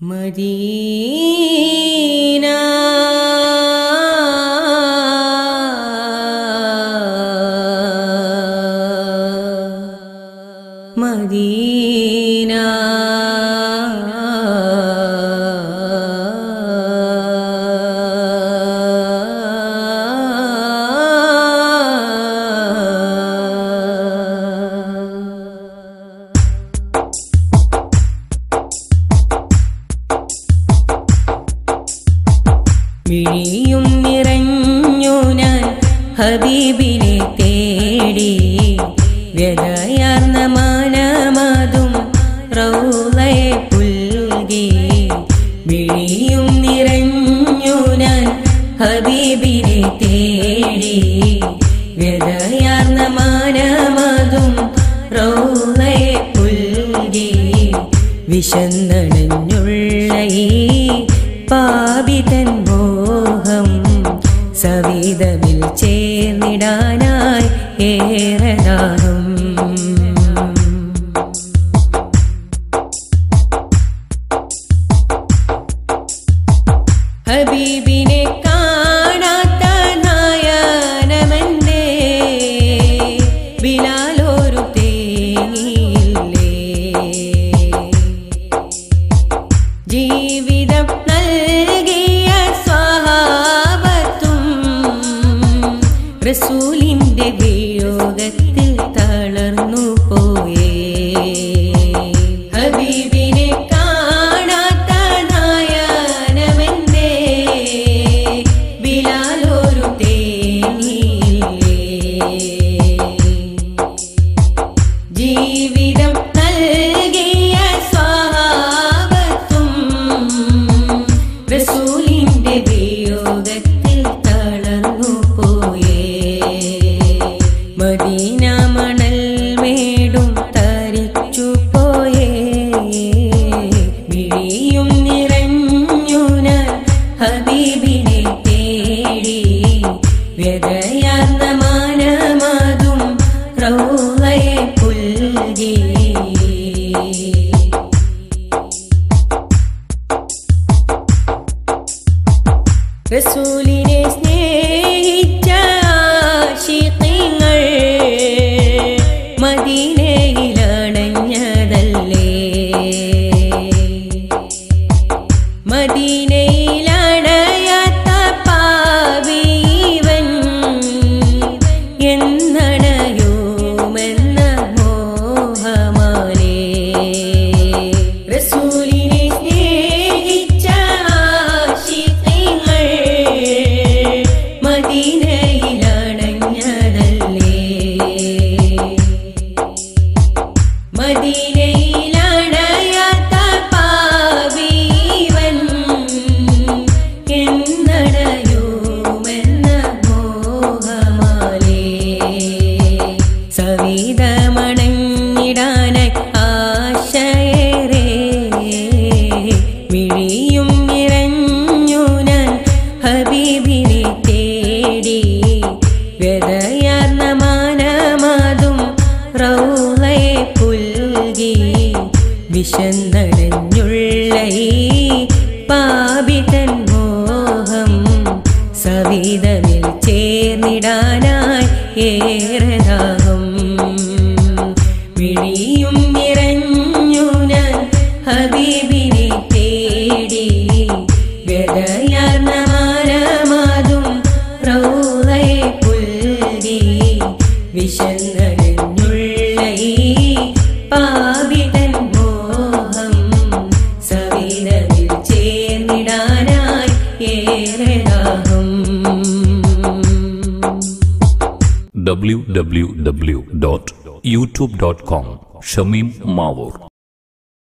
मदी മിഴിയും നിറഞ്ഞു ഞാൻ ഹബീബിനെ തേടി വ്യതയാർന്ന മാനമാതും റൗളയെ പുൽകി വിഴിയും നിറഞ്ഞു ഞാൻ ഹബീബിനെ തേടി വ്യതയാർന്ന മാനമാതും റൗളയെ പുൽകി വിശന്നണഞ്ഞുള്ള ഈ പാപിതൻ ചേർന്നിടാനായി ഏറെ ദാഹം ഹബീബിനെ കാണാത്ത നായനമെന്തേ ബിലാലോരു തേങ്ങിയില്ലേ ജീവിതം നൽകിയ റസൂലിന്റെ വിയോഗത്തിൽ തളർന്നു പോയേ ഹബീബിനെ കാണാത്ത നായനമെന്തേ ബിലാലോരു തേങ്ങിയില്ലേ ജീവിതം നൽകിയ റസൂലിനെ സ്നേഹിച്ച ആശിഖിങ്ങൾ മദീനയിലണഞ്ഞതല്ലേ വിശന്നടഞ്ഞുള്ള www.youtube.com ഷമീം മാവൂർ